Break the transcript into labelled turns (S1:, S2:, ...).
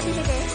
S1: 谢谢。